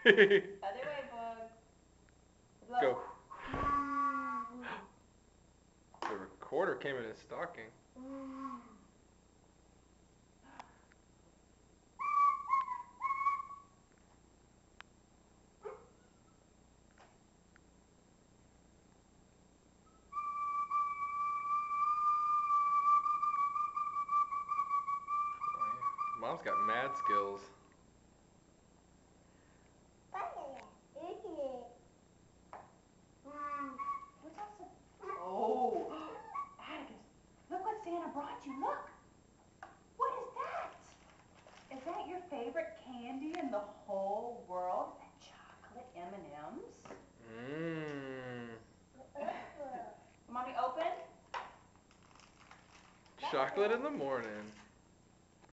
Other way, bug. Go. The recorder came in his stocking. Oh. Mom's got mad skills. Santa brought you. Look. What is that? Is that your favorite candy in the whole world? Chocolate M&Ms? Mmm. Mommy, open. Chocolate in the morning.